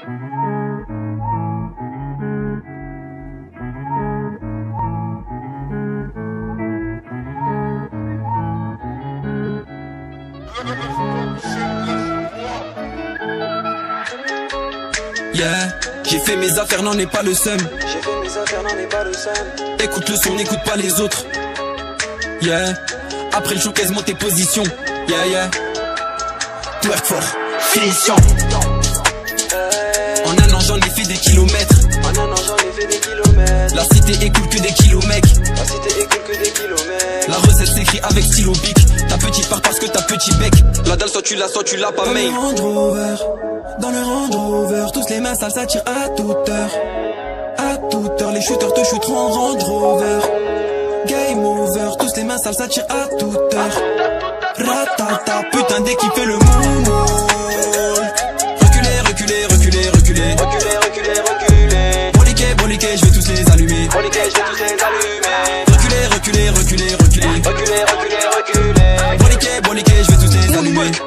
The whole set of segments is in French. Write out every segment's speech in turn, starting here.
Yeah, j'ai fait mes affaires, n'en est pas le seum. J'ai fait mes affaires, n'en est pas le seum. Écoute le son, n'écoute pas les autres. Yeah, après le showcase, monte tes positions. Yeah, yeah. Twerk fort, finition. Kilomètres. An, j'en ai fait des kilomètres. La cité écoule que des kilomètres. La cité écoule que des kilomètres. La recette s'écrit avec stylo bic. Ta petite part parce que ta petit bec. La dalle, soit tu l'as, soit tu l'as pas, Dans mais. le Range Rover, dans le Range Rover, tous les mains sales ça tire à toute heure. À toute heure, les shooters te shooteront en Range Rover. Game over, tous les mains sales ça tire à toute heure. Ratata, putain dès qu'il fait le moonwalk.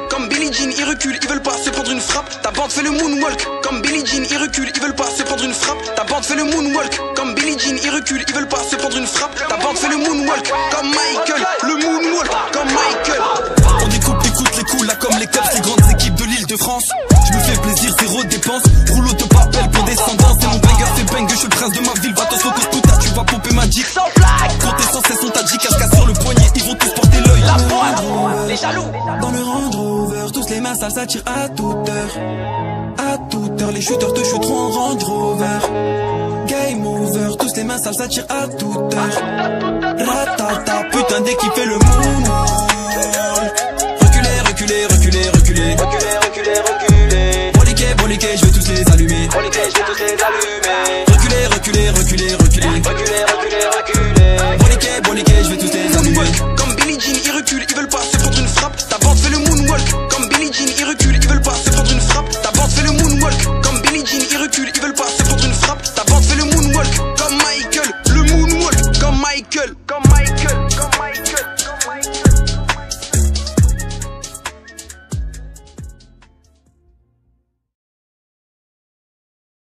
Comme Billie Jean, ils reculent, ils veulent pas se prendre une frappe. Ta bande fait le moonwalk, comme Billie Jean, ils reculent, ils veulent pas se prendre une frappe. Ta bande fait le moonwalk, comme Billie Jean, ils reculent, ils veulent pas se prendre une frappe. Ta bande fait le moonwalk, comme Michael, Dans le Range Rover, tous les mains sales ça tire à toute heure. À toute heure, les shooters te shooteront en Range Rover. Game over, tous les mains sales ça tire à toute heure. Ratata, putain dès qu'il fait le moonwalk.